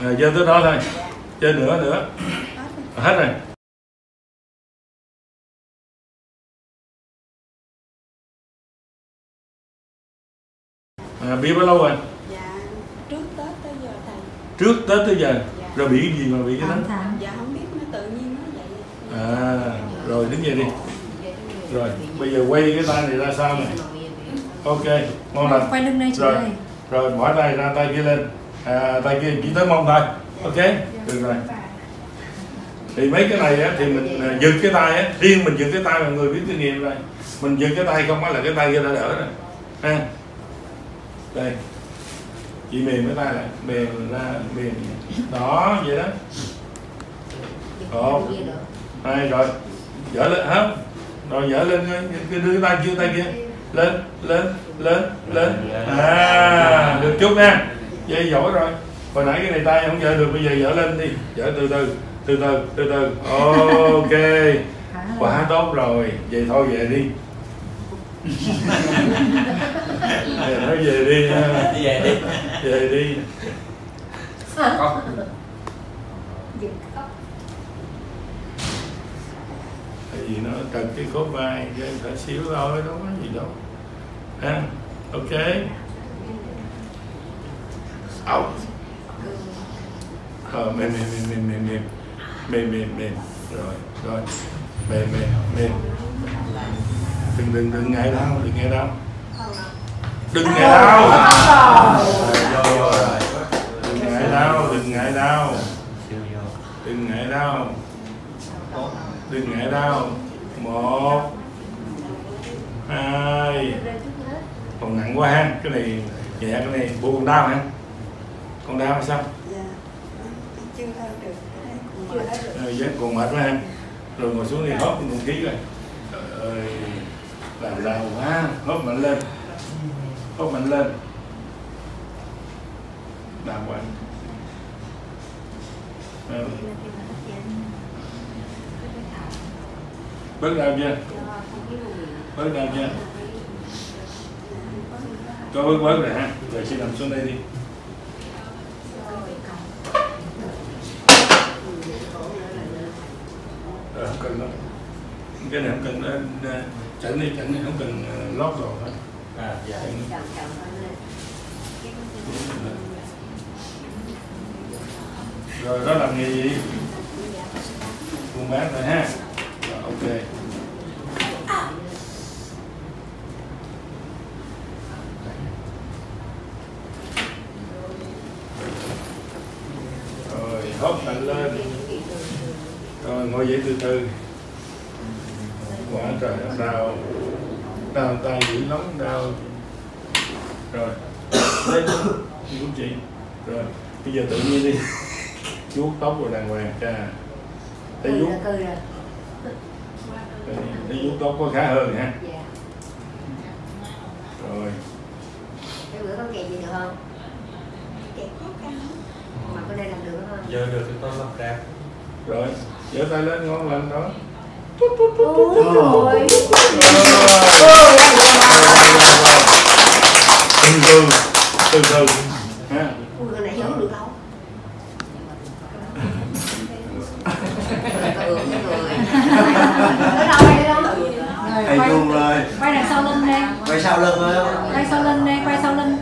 à, chơi tới đó thôi. Chơi nữa nữa. Hết rồi. À, bị bao lâu rồi? Dạ trước tết tới giờ thầy. Trước tết tới giờ? Rồi bị cái gì mà bị cái đó? Dạ không biết nó tự nhiên nó vậy. À rồi đứng dậy đi. Rồi bây giờ quay cái tay này ra sau này. Ok ngon lành. Quay lưng đây rồi rồi bỏ tay ra tay kia lên à, tay kia chỉ tới mông thôi. Ok? Được rồi. Thì mấy cái này á, thì mình à, giật cái tay á riêng mình giật cái tay là người biết kinh nghiệm rồi. Mình giật cái tay không phải là cái tay kia đã đỡ rồi. Ha? Đây. Chị mềm cái tay lại. Mềm ra mềm. Đó vậy đó. Ồ. Đây rồi. Dở lên hả? Rồi dở lên cái- cái đưa cái tay kia tay kia. Lên lên lên lên. À được chút nha dây giỏi rồi. Hồi nãy cái này tay không dở được bây giờ dở lên đi. Dở từ từ từ từ từ từ. Ok. Quá tốt rồi. Vậy thôi về đi. Về nói về đi nha. về đi. Về đi. Con tại vì nó cần cái khớp vai cho em phải xíu thôi đâu có gì đâu. Ha ok out. Ờ mềm mềm mềm mềm mềm mềm. Mềm mềm mềm. Rồi rồi. Mềm mềm mềm. Đừng đừng đừng ngại đau đừng ngại đau. Đừng ngại đau. Vô rồi. Đừng ngại đau đừng ngại đau. Đừng ngại đau. Đừng ngại đau. Một hai. Còn nặng quá ha. Cái này nhẹ cái này còn đau hả còn đau hay sao? Dạ chưa đau được chưa đau được Ờ, vẫn còn mệt quá ha rồi ngồi xuống đi hớp một ký rồi trời ơi làm đau quá. Hớp mạnh lên. Hớp mạnh lên. Đau quá. Ờ, bớt đau chưa bớt đau chưa có bớt bớt rồi ha. Rồi xin nằm xuống đây đi rồi không cần đâu. Cái này không cần ờ, ờ, chỉnh đi chỉnh đi không cần ờ, lót rồi hết. À dạ. Rồi đó làm nghề gì buôn bán rồi ha. Rồi, ok. Rồi hốt mạnh lên rồi ngồi dậy từ từ. Quả trời đau. Đau tay dữ lắm đau. Rồi. Đây của chị. Rồi bây giờ tự nhiên đi. Vuốt tóc rồi đàng hoàng cha. Thấy vuốt thấy vuốt tóc có khá hơn ha rồi. Cái bữa có kèm gì được không? Kẹt khó khăn mà bên đây làm được không? Giờ được thì con làm ra rồi giơ tay lên ngon lành đó. Từ từ từ từ. Ha. Thầy chuông rồi quay đằng sau lưng đi. Quay sau lưng rồi quay sau lưng đi quay sau lưng.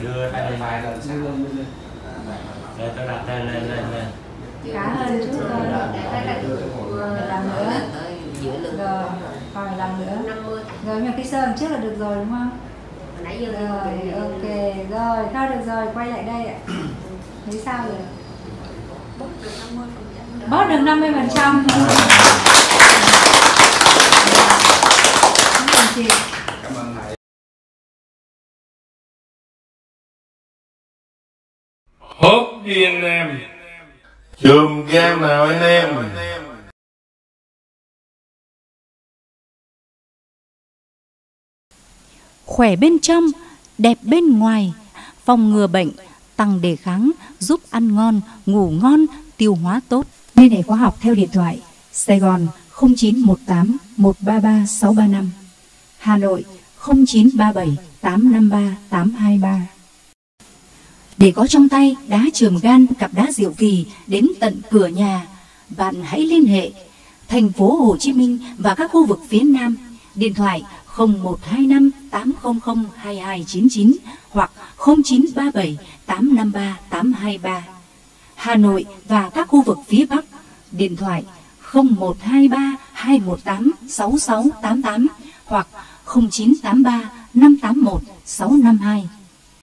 Đưa tay bài lên. Sau lưng đi để tôi đặt tay lên lên lên khá hơn chút thôi làm nữa. Giữa lưng. Rồi rồi làm nữa. 50 rồi nhưng mà cái sơ trước là được rồi đúng không? Hồi nãy giờ rồi ok. rồi thôi được rồi quay lại đây ạ. Thấy sao rồi? Bớt được 50 phần trăm. Bớt được 50 phần trăm. Chị. Cảm ơn thầy. Hốt đi anh em chùm game nào anh em? Khỏe bên trong, đẹp bên ngoài, phòng ngừa bệnh, tăng đề kháng, giúp ăn ngon, ngủ ngon, tiêu hóa tốt. Liên hệ khóa học theo điện thoại Sài Gòn 0918 133 635 Hà Nội 0937 853 823 để có trong tay đá trường gan cặp đá diệu kỳ đến tận cửa nhà, bạn hãy liên hệ thành phố Hồ Chí Minh và các khu vực phía Nam. Điện thoại 0125 800 2299 hoặc 0937 853 823. Hà Nội và các khu vực phía Bắc. Điện thoại 0123 218 6688 hoặc 0983 581 652.